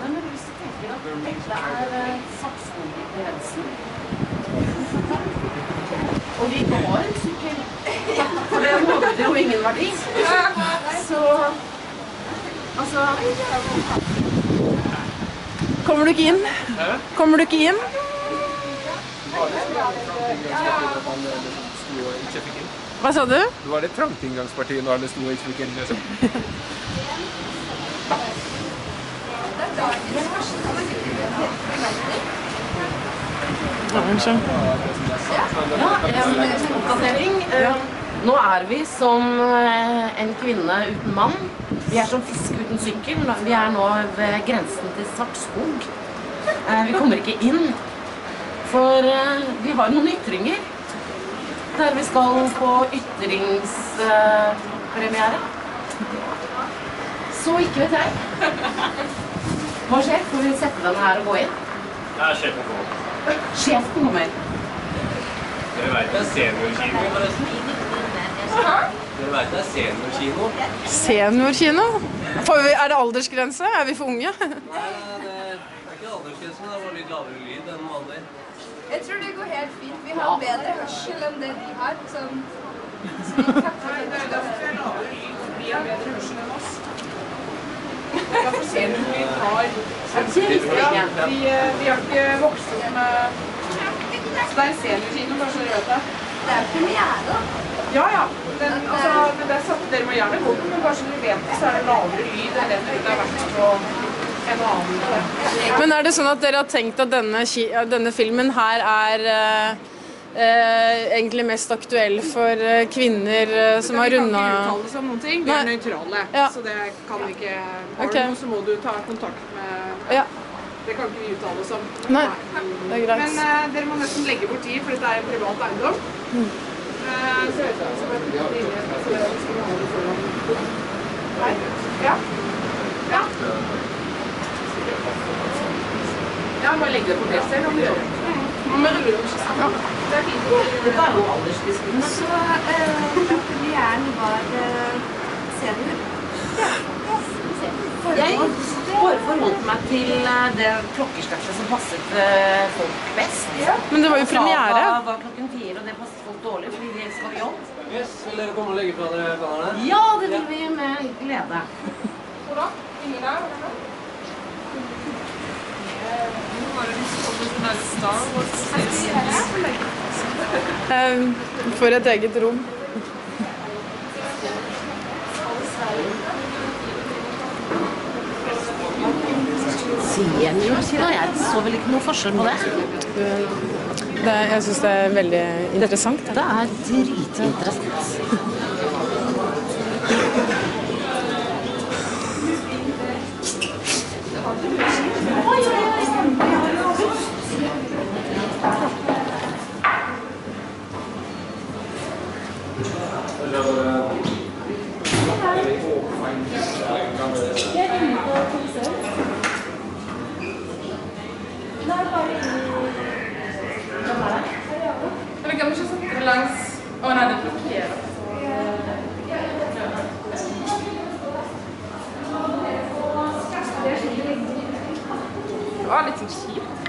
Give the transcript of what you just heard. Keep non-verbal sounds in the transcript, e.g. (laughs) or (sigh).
Nei, men hvis du tenker at dette er saksongrensene Og vi var en sykkel, for det hadde jo ingen verdi. Så Altså Kommer du ikke inn? Kommer du ikke inn? Hva sa du? Det var det trangt inngangspartiet når alle sto og ikke fikk inn. Nå er vi som eh, en kvinne uten mann. Vi er som fisk uten sykkel. Vi er nå ved grensen til Svartskog. Eh, Vi kommer ikke inn, for eh, vi har noen ytringer. Der vi skal på ytringspremiere. Så ikke vet jeg. Hva skjer? Får vi sette den her og gå inn? Ja, sjefen kommer. Sjefen kommer. Dere vet det er seniorkino, forresten? Dere vet det er seniorkino? Seniorkino? Får vi, er det aldersgrense? Er vi for unge? Nei, det er ikke aldersgrensen, det er bare litt lavere lyd enn vanlig. Jeg tror det går helt fint. Vi har bedre hørsel enn det de har. Sånn. Så vi takler det ganske Vi har bedre hørsel enn oss. Ser du vi har ja, vi, vi har ikke vokst opp med en seniorkino, dere vet det. Er premiere. Ja, ja. Den, altså, men det er sant, dere må gjerne gå på, men kanskje dere vet det, så er det lavere lyd enn det det har vært på en annen. Men er det sånn at dere har tenkt at denne, denne filmen her er eh, egentlig mest aktuell for eh, kvinner eh, som har Vi kan ikke uttale oss om noen ting. Vi er nøytrale, Ja. så det kan vi ikke Har okay. du noe, så må du ta kontakt med Ja, Det kan ikke vi uttale oss om. Nei, det er greit. Men eh, dere må nesten legge bort tid, for dette er en privat eiendom. Mm. Eh, så så vet jeg, Nei. Ja. Ja. Ja, bare legg det på det selv. om du gjør det. Jo. Så eh, var eh, senior. Jeg bare forholdt meg til eh, det klokkeslettet som passet folk best. Men det var jo premiere. Det var klokken fire, og det passet folk dårlig fordi de skal jobb. Yes, vil dere komme og legge fra dere bannerne? Ja, det vil vi med glede. Hvor da? Ingen der? For et eget rom. Jeg så vel ikke noe forskjell på det. Det, jeg syns det er veldig interessant. Det er dritinteressant. (laughs) Det var litt sånn kjipt.